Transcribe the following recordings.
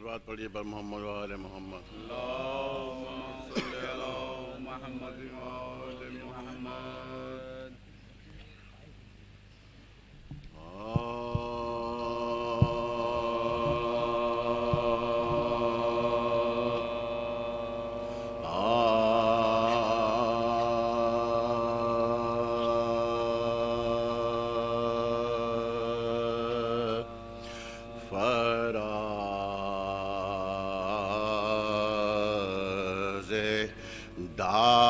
सलवात पढ़िए पर मोहम्मद वाले मोहम्मद फराज दार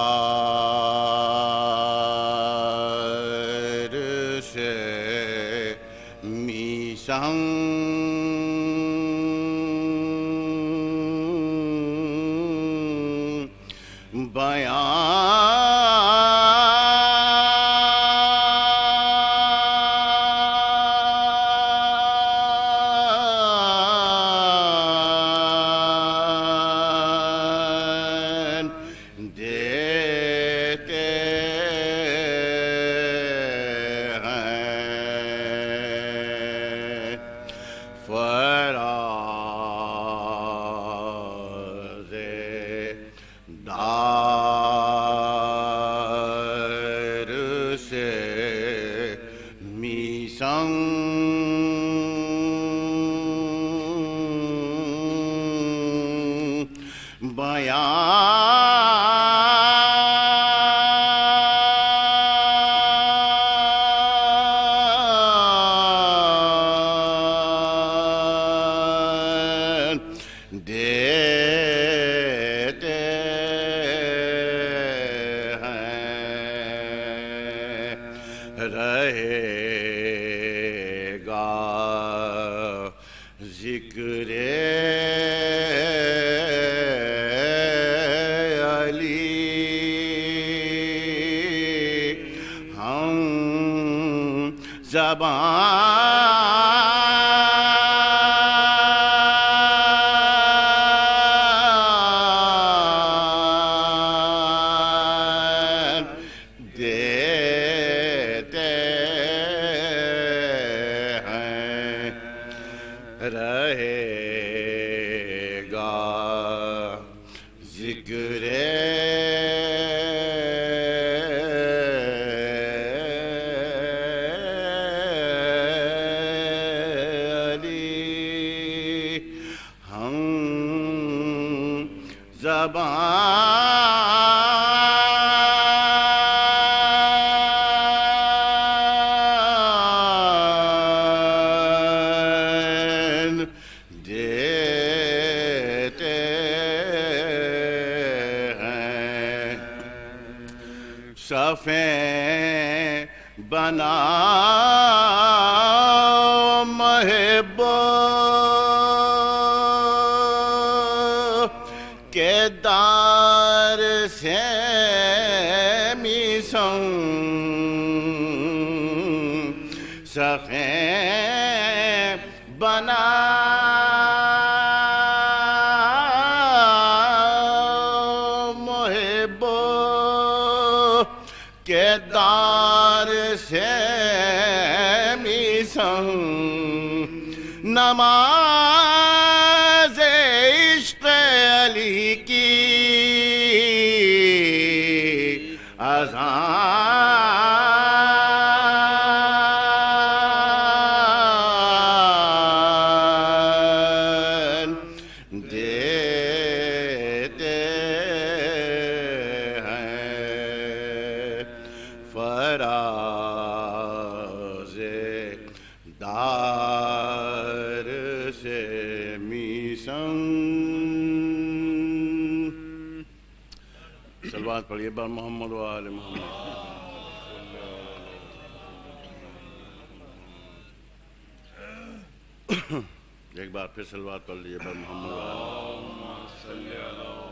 रहेगा। ज़िक्र ज़िक्र दार से मिसं सफ़े बना। मोहबो के दार से मिसं नमाज़ बर मोहम्मद वाल मोहम्मद एक बार फिर सलवात पढ़ लीजिए बर मोहम्मद वाले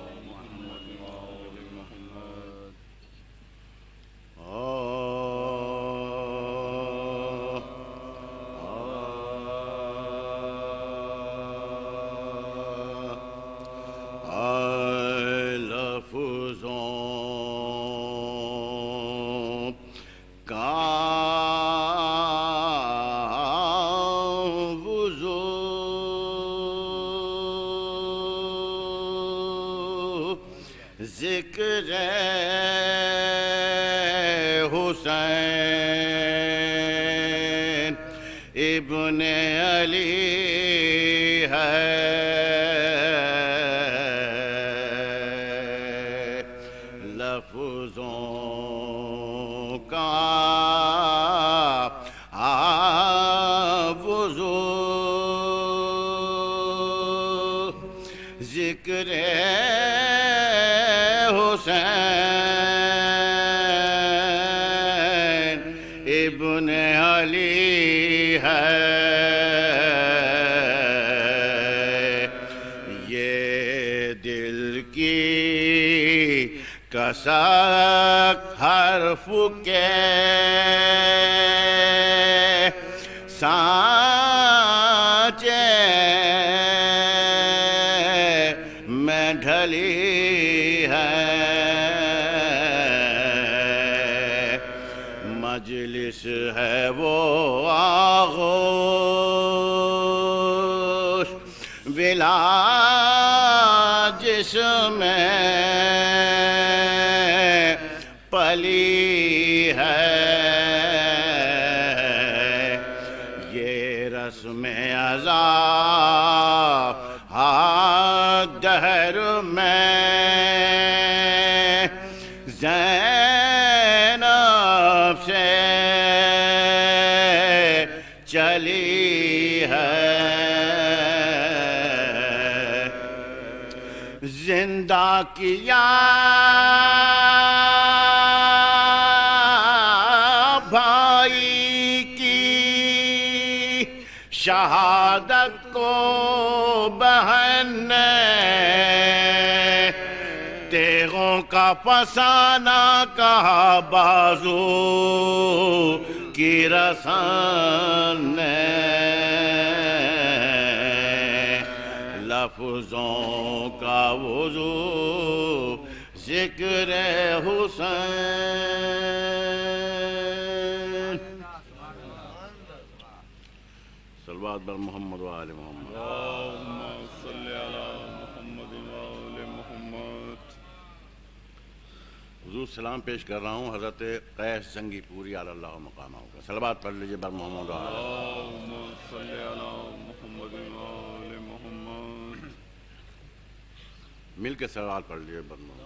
हरफ साचे मैं ढली चली है। ज़िंदा किया भाई की शहादत को बहन तेगों का फसाना कहा बाजू की रसन लफ्जों का वज़ू ज़िक्र हुसैन। सलवाद बर मोहम्मद वाल मोहम्मद हुजूर सलाम पेश कर रहा हूँ हज़रत कैस जंगी पूरी आल्ला मकाम होगा। सलबात पढ़ लीजिए बर मोहम्मद मिल के सवाल पढ़ लीजिए बर मोहम्मद।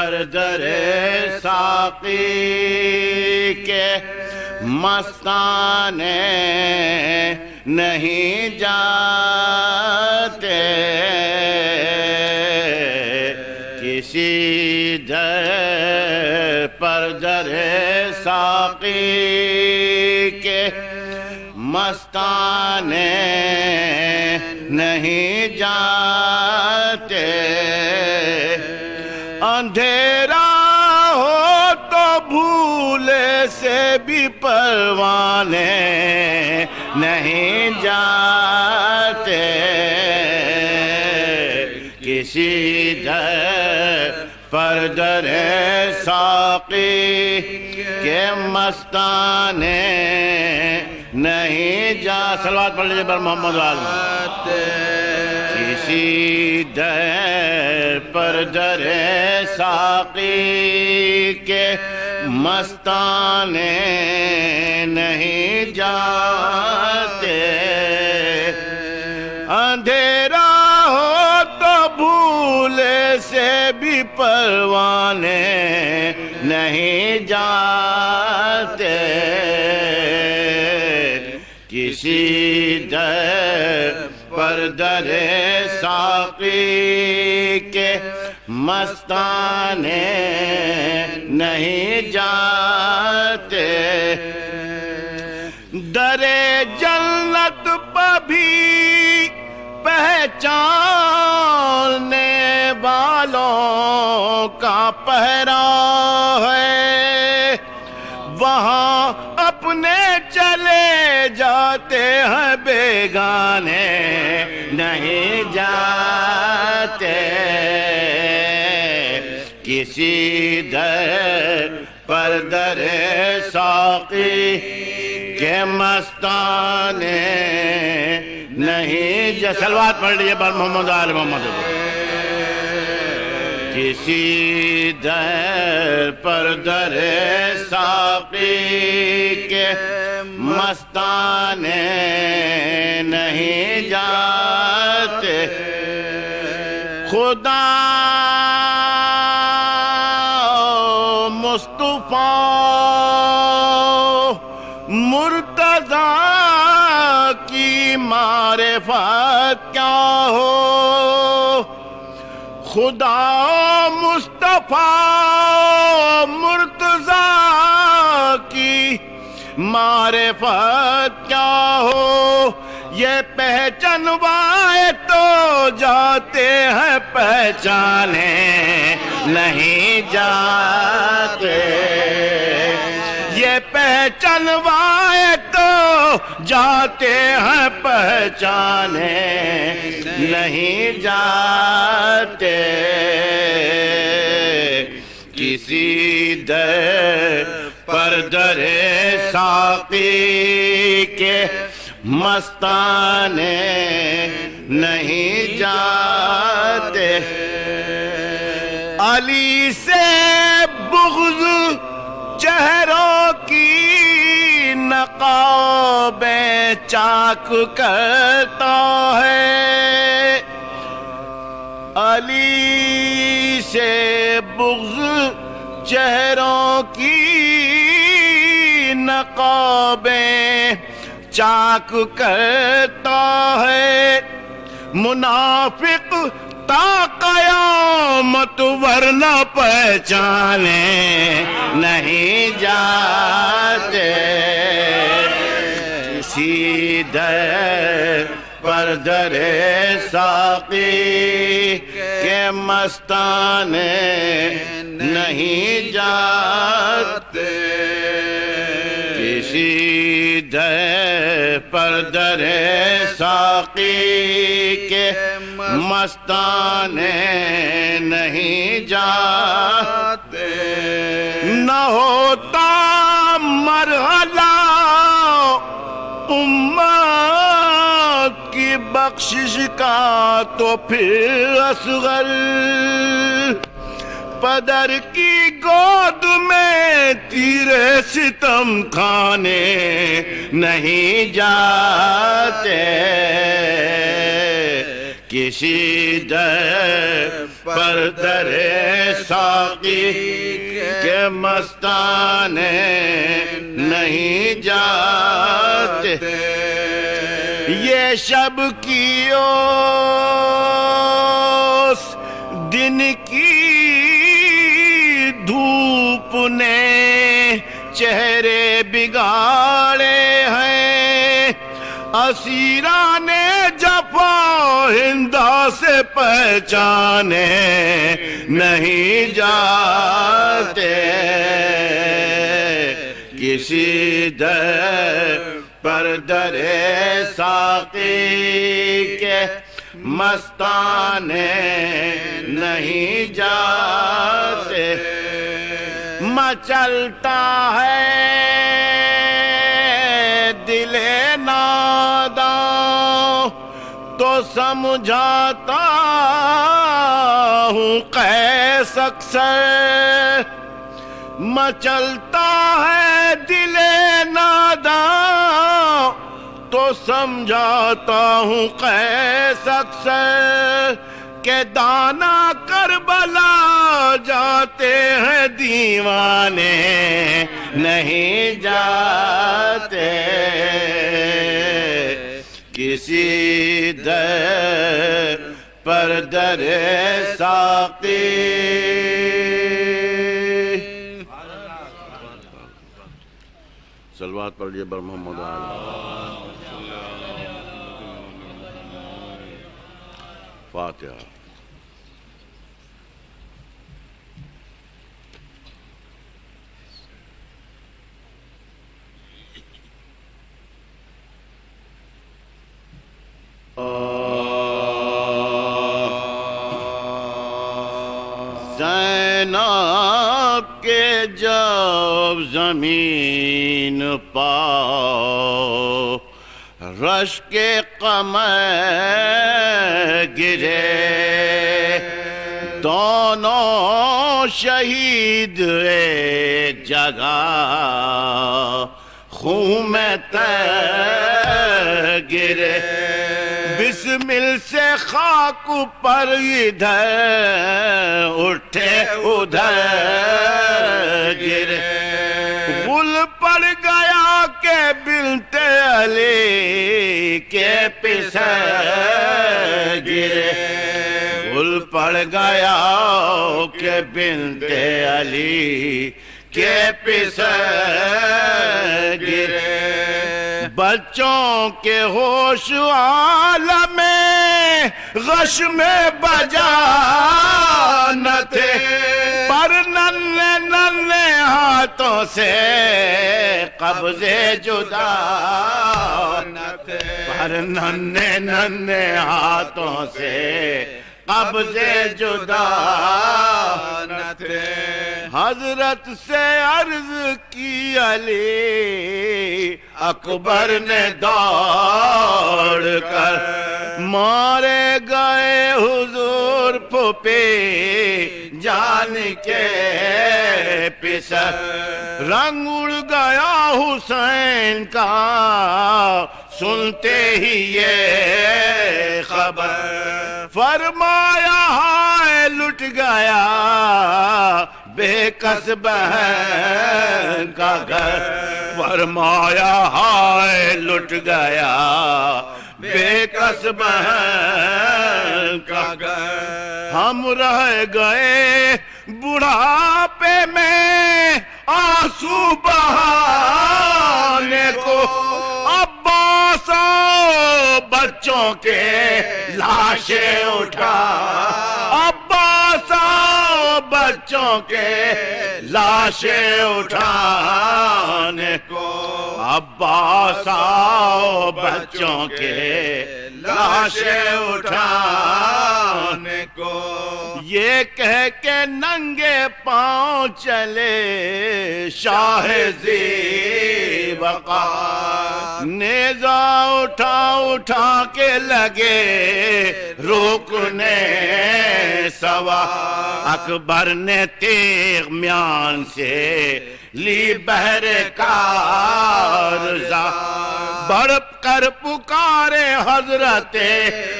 पर दरे साकी के मस्ताने नहीं जाते। किसी दर पर दरे साकी के मस्ताने नहीं जाते। अंधेरा हो तो भूले से भी परवाने नहीं जाते। किसी दर पर दरे साकी के मस्ताने नहीं जा। सलवात पढ़ लीजिए बर मोहम्मद वाले। किसी पर दरे साकी के मस्ताने नहीं जाते। अंधेरा हो तो भूले से भी परवाने नहीं जाते। किसी दर पर दरे साकी के मस्ताने नहीं जा दरे जन्नत पभी पहचानने वालों का पहरा है। हैं बेगाने नहीं जाते। किसी दर पर दरे साकी के मस्ताने नहीं जसलवात पढ़ लीजिए पर मोहम्मद आल मोहम्मद। किसी दर पर दर सापी के मस्ताने नहीं जाते। खुदा मुस्तफ़ा मुर्तजा की मारिफत क्या हो? खुदा मुस्तफ़ा मुर्तजा मारिफत क्या हो? ये पहचानवाए तो जाते हैं पहचाने, नहीं जाते। ये पहचानवाए तो जाते हैं पहचाने, नहीं जाते। किसी दर पर दरे साकी के मस्ताने नहीं जाते। अली से बुग्ज चेहरों की नकाबें चाक करता है। अली से बुग्ज चेहरों की नकाबें चाक करता है। मुनाफिक कयामत वरना पहचाने नहीं जाते। दर पर दरे साकी के मस्ताने नहीं जाते। पर दरे साकी के मस्ताने नहीं जाते। न होता मरहला उम्मत की बख्शिश का तो फिर असगर। पदर की गोद में तीरे सितम खाने नहीं जाते। किसी दर पर दरे साकी के मस्ताने नहीं जाते। ये शब की ओस दिन की चेहरे बिगाड़े हैं। असीरा ने जफा हिंदा से पहचाने, नहीं जाते किसी दर पर दरे साकी के मस्ताने, नहीं जाते। मचलता है। दिले नादा तो समझाता हूँ कैस अक्सर। मचलता है दिले नादा तो समझाता हूँ कैस अक्सर। के दाना करबला जाते हैं दीवाने, नहीं जाते। किसी दर पर दरे साकी सलवात पढ़िए बर मोहम्मद फातिहा। जैनाब के जब ज़मीन पाओ रश के कम गिरे दोनों शहीद जगह खून में खाक पर इधर उठे, उधर गिरे। गुल पड़ गया के बिलते अली के पिस गिरे। गुल पड़ गया के बिलते अली के पिस गिरे। बच्चों के होश आलम गश में बजा न थे। पर नन्हे नन्हे हाथों से कब्जे जुदा न थे। पर नन्हे नन्हे हाथों से कब्जे जुदा न थे। हज़रत से अर्ज़ की अली अकबर ने दौड़ कर मारे गए हुजूर फुपे जान के पिस रंग उड़ गया हुसैन का, सुनते ही ये खबर। फरमाया हाय, लुट गया बेकस बहन का घर। फरमाया हाय, लुट गया बेकस हम रह गए बुढ़ापे में आँसू बहाने को। अब्बास बच्चों के लाशें उठा। अब्बास बच्चों के लाशे उठाने को। अब्बास आओ बच्चों के लाशे उठाने को। ये कह के नंगे पाँव चले शाह बका नेजा उठा उठा के लगे, रोकने सवा। अकबर ने तेग म्यान से ली बहर कारजा बढ़ कर पुकारे हज़रत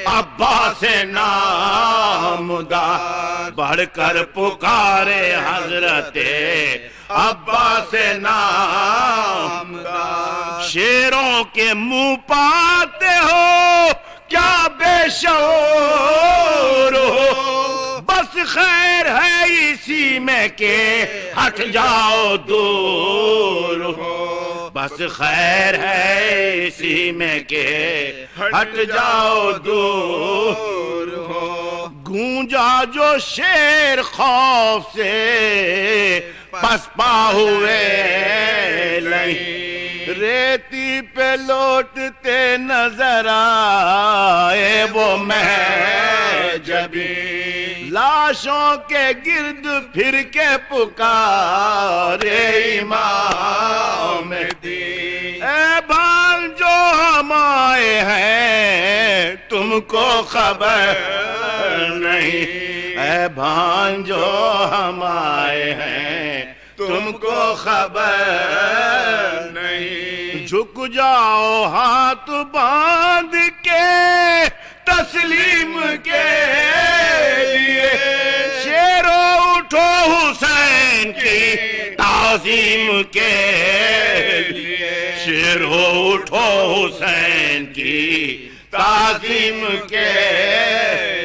अब्बास नामदा बढ़ कर पुकारे हज़रत अब्बास नामदा शेरों के मुँह पाते हो, क्या बेशोर हो? बस खैर है इसी में के हट जाओ दूर हो। बस खैर है इसी में के हट जाओ दूर हो। गूंजा जो शेर खौफ से पसपा हुए नहीं। रेती पे लौटते नज़र आए वो मैं जबी लाशों के गिर्द फिर के पुकारे इमाम दी ए भान जो हम आए हैं, तुमको खबर नहीं। ए भान जो हम आए हैं, तुमको खबर नहीं। झुक जाओ हाथ बाँध के तस्लीम के लिए। शेरो उठो हुसैन की ताजीम के लिए। शेरो उठो हुसैन की ताजीम के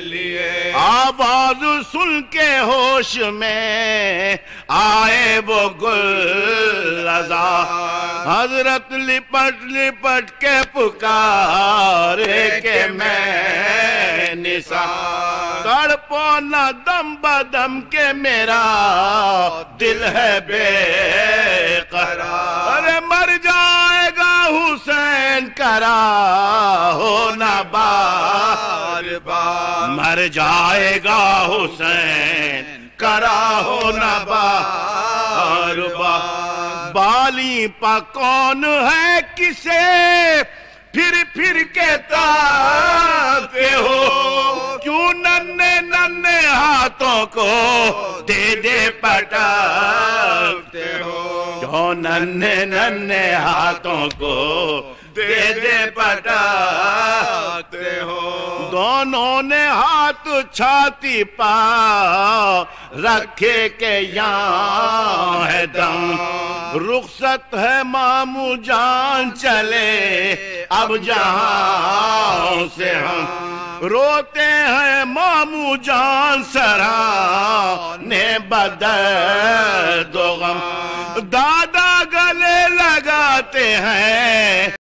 लिए। आवाज़ सुन के होश में आए वो गुल हज़रत लिपट लिपट के पुकारे के मैं निशा तड़पो न दम बदम के मेरा दिल है बेकरार। जाएगा हुसैन करा हो न बार बार। मर जाएगा हुसैन करा हो न बार बार। बाली पा कौन है किसे? फिर फिर के ताकते हो, क्यों नन्हे नन्हे हाथों को दे दे पटाते हो? नन्हे नन्हे हाथों को दे दे पटाते हो। दोनों ने हाथ छाती पा रखे के यहाँ है दम। रुखसत है मामू जान चले, अब जहाँ से हम रोते हैं मामू जान सरा ने बदल दो गम। दादा गले लगाते हैं।